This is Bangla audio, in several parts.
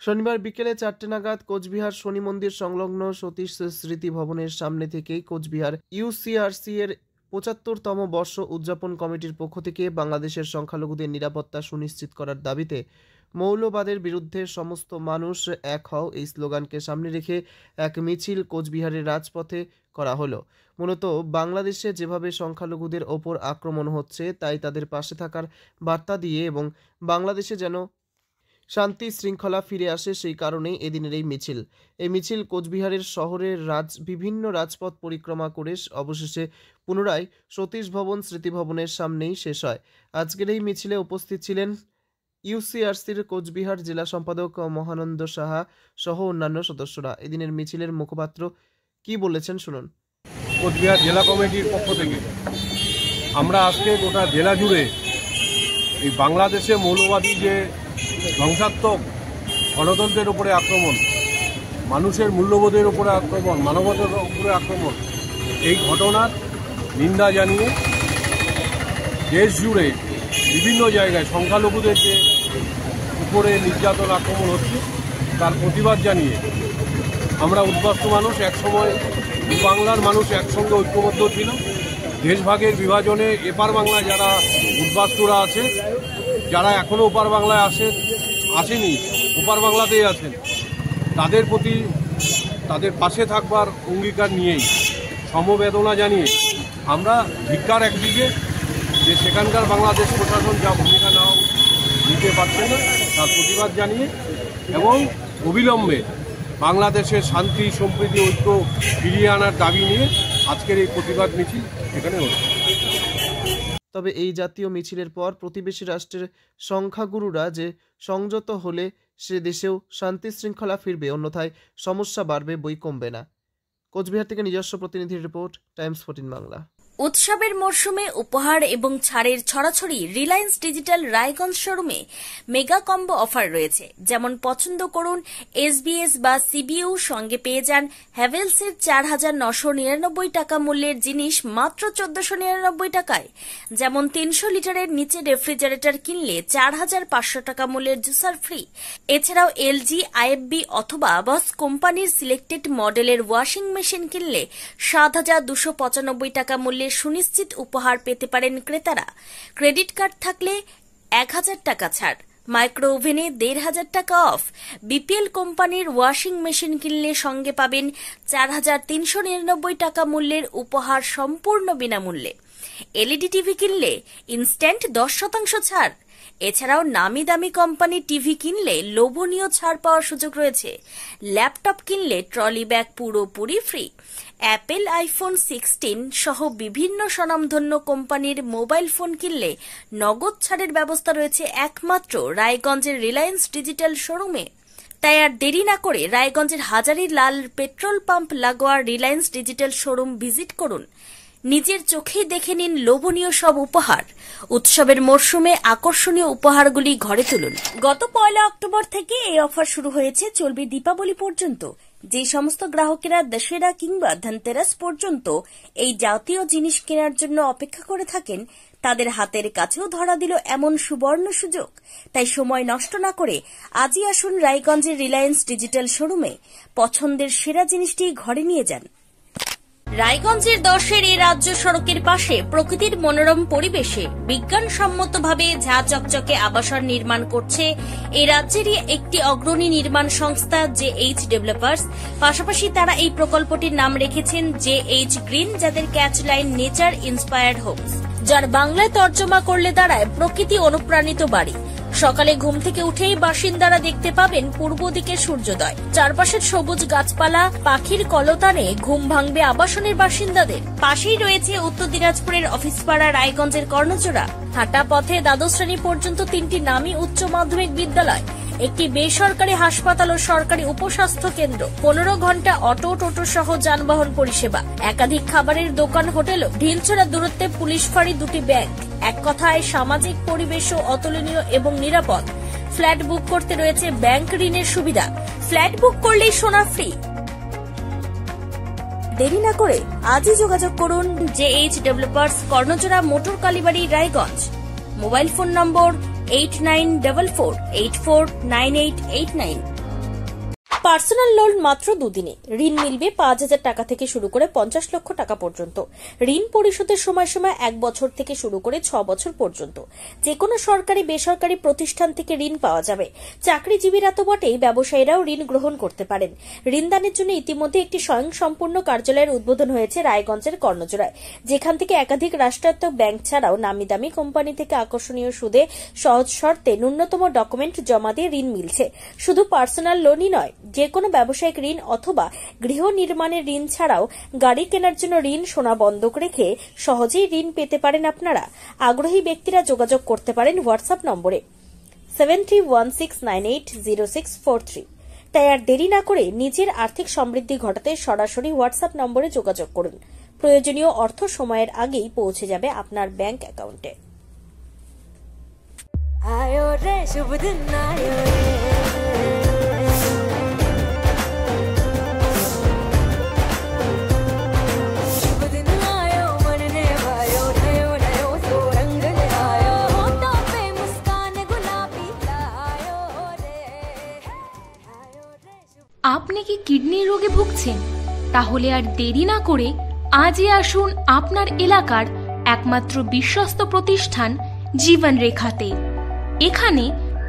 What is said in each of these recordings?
শনিবার বিকেলে চারটে নাগাদ কোচবিহার শনি মন্দির সংলগ্ন সতীশ স্মৃতি ভবনের সামনে থেকেই কোচবিহার ইউসিআরসি এর পঁচাত্তরতম বর্ষ উদযাপন কমিটির পক্ষ থেকে বাংলাদেশের সংখ্যালঘুদের নিরাপত্তা সুনিশ্চিত করার দাবিতে মৌলবাদের বিরুদ্ধে সমস্ত মানুষ এক হও এই স্লোগানকে সামনে রেখে এক মিছিল কোচবিহারের রাজপথে করা হলো। মূলত বাংলাদেশে যেভাবে সংখ্যালঘুদের ওপর আক্রমণ হচ্ছে, তাই তাদের পাশে থাকার বার্তা দিয়ে এবং বাংলাদেশে যেন শান্তি শৃঙ্খলা ফিরে আসে সেই কারণেই এদিনের এই মিছিল। এই মিছিল কোচবিহারের শহরের রাজ, বিভিন্ন রাজপথ পরিক্রমা করে অবশেষে পুনরায় সতীশ ভবন স্মৃতিভবনের সামনেই শেষ হয়। আজকের এই মিছিলে উপস্থিত ছিলেন ইউসিআরসির কোচবিহার জেলা সম্পাদক মহানন্দ সাহা সহ অন্যান্য সদস্যরা। এদিনের মিছিলের মুখপাত্র কি বলেছেন শুনুন। কোচবিহার জেলা কমিটির পক্ষ থেকে আমরা আজকে গোটা জেলা জুড়ে এই বাংলাদেশে মৌলবাদী যে ধ্বংসাত্মক গণতন্ত্রের উপরে আক্রমণ, মানুষের মূল্যবোধের উপরে আক্রমণ, মানবতার উপরে আক্রমণ, এই ঘটনার নিন্দা জানিয়ে দেশ জুড়ে বিভিন্ন জায়গায় সংখ্যালঘুদের যে উপরে নির্যাতন, আক্রমণ হচ্ছে, তার প্রতিবাদ জানিয়ে আমরা উদ্বাস্তু মানুষ একসময় বাংলার মানুষ একসঙ্গে ঐক্যবদ্ধ ছিল। দেশভাগের বিভাজনে এপার বাংলায় যারা উদ্বাস্তুরা আছে, যারা এখনও ওপার বাংলায় আসেন আসেনি ওপার বাংলাতেই আছেন। তাদের প্রতি তাদের পাশে থাকবার অঙ্গীকার নিয়েই, সমবেদনা জানিয়ে আমরা ভিক্ষার একদিকে যে সেখানকার বাংলাদেশ প্রশাসন যা ভূমিকা নেওয়া নিতে পারছে না, তার প্রতিবাদ জানিয়ে এবং অবিলম্বে বাংলাদেশের শান্তি সম্প্রীতি ঐক্য ফিরিয়ে আনার দাবি নিয়ে আজকের এই প্রতিবাদ মিছিল এখানে হচ্ছে। তবে এই জাতীয় মিছিলের পর প্রতিবেশী রাষ্ট্রের সংখ্যাগুরুরা যে সংযত হলে সে দেশেও শান্তি শৃঙ্খলা ফিরবে, অন্যথায় সমস্যা বাড়বে, বই কমবে না। কোচবিহার থেকে নিজস্ব প্রতিনিধির রিপোর্ট, টাইমস ফোর্টিন বাংলা। উৎসবের মরশুমে উপহার এবং ছাড়ের ছড়াছড়ি রিলায়েন্স ডিজিটাল রায়গঞ্জ শোরুমে মেগা কম্বো অফার রয়েছে। যেমন পছন্দ করুন এসবিএস বা সিবিইউ সঙ্গে পেয়ে যান হ্যাভেলসের চার হাজার নশো নিরানব্বই টাকা মূল্যের জিনিস মাত্র চোদ্দশো নিরানব্বই টাকায়। যেমন তিনশো লিটারের নিচে রেফ্রিজারেটর কিনলে চার হাজার পাঁচশো টাকা মূল্যের জুসার ফ্রি। এছাড়াও এলজি, আইএফবি অথবা বস কোম্পানির সিলেক্টেড মডেলের ওয়াশিং মেশিন কিনলে সাত হাজার দুশো পঁচানব্বই টাকা মূল্যের সুনিশ্চিত উপহার পেতে পারেন ক্রেতারা। ক্রেডিট কার্ড থাকলে এক হাজার টাকা ছাড়, মাইক্রো ওভেনে দেড় হাজার টাকা অফ, বিপিএল কোম্পানির ওয়াশিং মেশিন কিনলে সঙ্গে পাবেন চার হাজার তিনশো নিরানব্বই টাকা মূল্যের উপহার সম্পূর্ণ বিনামূল্যে। এলইডি টিভি কিনলে ইনস্ট্যান্ট দশ শতাংশ ছাড় এছাড়াও নামি দামি কোম্পানি টিভি কিনলে লোভনীয় ছাড় পাওয়ার সুযোগ রয়েছে। ল্যাপটপ কিনলে ট্রলি ব্যাগ পুরোপুরি ফ্রি। অ্যাপেল আইফোন সিক্সটিন সহ বিভিন্ন স্বনামধন্য কোম্পানির মোবাইল ফোন কিনলে নগদ ছাড়ের ব্যবস্থা রয়েছে একমাত্র রায়গঞ্জের রিলায়েন্স ডিজিটাল শোরুমে। তাই আর দেরি না করে রায়গঞ্জের হাজারি লাল পেট্রোল পাম্প লাগোয়া রিলায়েন্স ডিজিটাল শোরুম ভিজিট করুন। নিজের চোখেই দেখে নিন লোভনীয় সব উপহার। উৎসবের মরশুমে আকর্ষণীয় উপহারগুলি ঘরে তুলুন। গত পয়লা অক্টোবর থেকে এই অফার শুরু হয়েছে চলবে দীপাবলি পর্যন্ত। যে সমস্ত গ্রাহকেরা দশেরা কিংবা ধনতেরাস পর্যন্ত এই জাতীয় জিনিস কেনার জন্য অপেক্ষা করে থাকেন, তাদের হাতের কাছেও ধরা দিল এমন সুবর্ণ সুযোগ। তাই সময় নষ্ট না করে আজই আসুন রায়গঞ্জের রিলায়েন্স ডিজিটাল শোরুমে। পছন্দের সেরা জিনিসটি ঘরে নিয়ে যান। রায়গঞ্জের দশের এই রাজ্য সড়কের পাশে প্রকৃতির মনোরম পরিবেশে বিজ্ঞানসম্মতভাবে ঝা চকচকে আবাসন নির্মাণ করছে এই রাজ্যেরই একটি অগ্রণী নির্মাণ সংস্থা জে এইচ ডেভেলপার্স। পাশাপাশি তারা এই প্রকল্পটির নাম রেখেছেন জে এইচ গ্রিন, যাদের catch line nature inspired homes, যার বাংলায় তর্জমা করলে দাঁড়ায় প্রকৃতি অনুপ্রাণিত বাড়ি। সকালে ঘুম থেকে উঠেই বাসিন্দারা দেখতে পাবেন পূর্ব দিকে সূর্যোদয়। চারপাশের সবুজ গাছপালা, পাখির কলতানে ঘুম ভাঙবে আবাসনের বাসিন্দাদের। পাশেই রয়েছে উত্তর দিনাজপুরের অফিসপাড়া রায়গঞ্জের কর্ণচোরা হাঁটা পথে দ্বাদশ শ্রেণি পর্যন্ত তিনটি নামী উচ্চ মাধ্যমিক বিদ্যালয়। একটি বেসরকারি হাসপাতাল ও সরকারি উপস্বাস্থ্য কেন্দ্র। পনেরো ঘণ্টা অটো, টোটো সহ যানবাহন পরিষেবা। একাধিক খাবারের দোকান, হোটেল ঢিলছড়া দূরত্বে পুলিশ ফাঁড়ি দুটি ব্যাংক। এক কথায়, সামাজিক পরিবেশও অতুলনীয় এবং নিরাপদ। ফ্ল্যাট বুক করতে রয়েছে ব্যাংক ঋণের সুবিধা। ফ্ল্যাট বুক করলেই সোনা ফ্রি। দেরি না করে আজই যোগাযোগ করুন J H developers Karnajora motor Kalibari Raiganj. Mobile phone number 8944849889 personal loan মাত্র দুদিনে। ঋণ মিলবে পাঁচ হাজার টাকা থেকে শুরু করে পঞ্চাশ লক্ষ টাকা পর্যন্ত। ঋণ পরিশোধের সময়সীমা এক বছর থেকে শুরু করে ছ বছর পর্যন্ত। যে কোনো সরকারি, বেসরকারি প্রতিষ্ঠান থেকে ঋণ পাওয়া যাবে। চাকরিজীবীরা তো বটেই ব্যবসায়ীরাও ঋণ গ্রহণ করতে পারেন। ঋণদানের জন্য ইতিমধ্যে একটি স্বয়ংসম্পূর্ণ কার্যালয়ের উদ্বোধন হয়েছে রায়গঞ্জের কর্ণজোড়ায় যেখান থেকে একাধিক রাষ্ট্রায়ত্ত ব্যাংক ছাড়াও নামি দামি কোম্পানি থেকে আকর্ষণীয় সুদে সহজ শর্তে ন্যূনতম ডকুমেন্ট জমা দিয়ে ঋণ মিলছে। শুধু পার্সোনাল লোনই নয় যে কোনো ব্যবসায়িক ঋণ অথবা গৃহ নির্মাণের ঋণ ছাড়াও গাড়ি কেনার জন্য ঋণ সোনা বন্ধক রেখে সহজেই ঋণ পেতে পারেন আপনারা। আগ্রহী ব্যক্তিরা যোগাযোগ করতে পারেন হোয়াটসঅ্যাপ নম্বরে seven three one six nine eight zero six four three তাই আর দেরি না করে নিজের আর্থিক সমৃদ্ধি ঘটাতে সরাসরি হোয়াটসঅ্যাপ নম্বরে যোগাযোগ করুন। প্রয়োজনীয় অর্থ সময়ের আগেই পৌঁছে যাবে আপনার ব্যাংক অ্যাকাউন্টে। আয়ো রে, শুভ দিন, আয়ো রে। কিডনির রোগে ভুগছেন, তাহলে আর দেরি না করে আজই আসুন আপনার এলাকার একমাত্র বিশ্বস্ত প্রতিষ্ঠান জীবন রেখাতে এখানে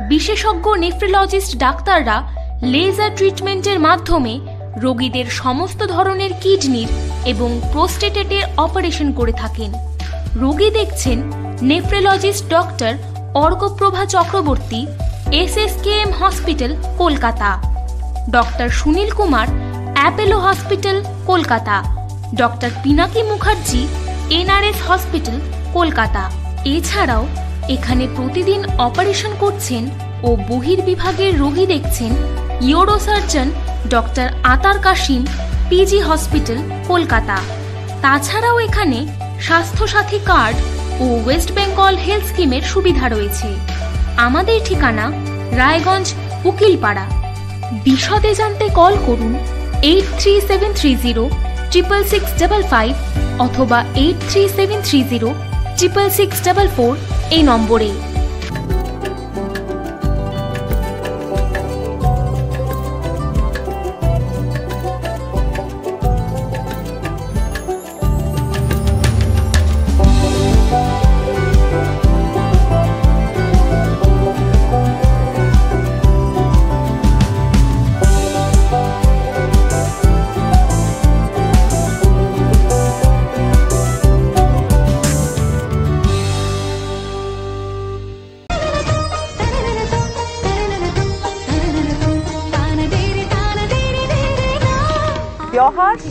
বিশেষজ্ঞ নেফ্রোলজিস্ট ডাক্তাররা লেজার ট্রিটমেন্টের মাধ্যমে রোগীদের সমস্ত ধরনের কিডনির এবং প্রোস্টেটেটের অপারেশন করে থাকেন। রোগী দেখছেন nephrologist doctor Arkaprava Chakraborty S S K M hospital, Kolkata. Doctor Sunil Kumar, Apollo hospital, Kolkata. Doctor Pinaki Mukherjee, NRS hospital, Kolkata. এছাড়াও এখানে প্রতিদিন অপারেশন করছেন ও বহির্বিভাগের রোগী দেখছেন ইউরোসার্জন ডক্টর আতার কাশিম, পিজি হসপিটাল, কলকাতা। তাছাড়াও এখানে স্বাস্থ্যসাথী কার্ড ও ওয়েস্ট বেঙ্গল হেলথ স্কিমের সুবিধা রয়েছে। আমাদের ঠিকানা রায়গঞ্জ, উকিলপাড়া। বিশদে জানতে কল করুন eight three seven three zero triple six double five অথবা eight three seven three zero triple six double four এই নম্বরে।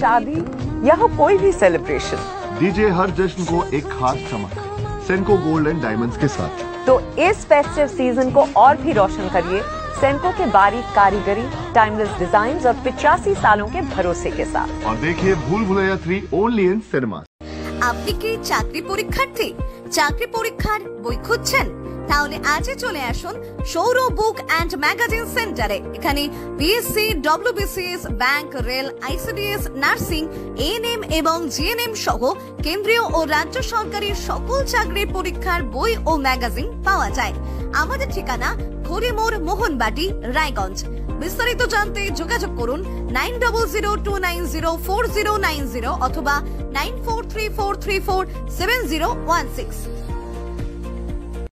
शादी या हो कोई भी सेलिब्रेशन दीजिए हर जश्न को एक खास चमक सेंको गोल्ड एंड डायमंड्स के साथ तो इस फेस्टिव सीजन को और भी रोशन करिए सेंको के बारीक कारीगरी टाइमलेस डिजाइन और पिचासी सालों के भरोसे के साथ और देखिए Bhool Bhulaiyaa three only in cinema আপনি কি চাকরি পরীক্ষার্থী চাকরি পরীক্ষার বই খুঁজছেন তাহলে আজই চলে আসুন সৌর বুক অ্যান্ড ম্যাগাজিন সেন্টারে। এখানে BSC WBCS bank, rail ICDS nursing ANM এবং জিএনএম সহ কেন্দ্রীয় ও রাজ্য সরকারি সকল চাকরির পরীক্ষার বই ও ম্যাগাজিন পাওয়া যায়। আমাদের ঠিকানা খড়িমোড় মোহনবাটি, রায়গঞ্জ। বিস্তারিত জানতে যোগাযোগ করুন nine double zero two nine zero four zero nine zero অথবা nine four three four three four seven zero one six.